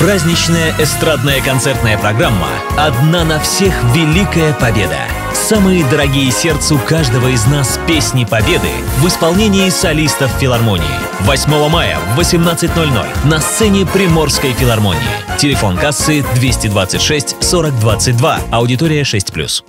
Праздничная эстрадная концертная программа «Одна на всех. Великая Победа». Самые дорогие сердцу каждого из нас песни Победы в исполнении солистов филармонии. 8 мая в 18.00 на сцене Приморской филармонии. Телефон кассы 226 40 22, аудитория 6+.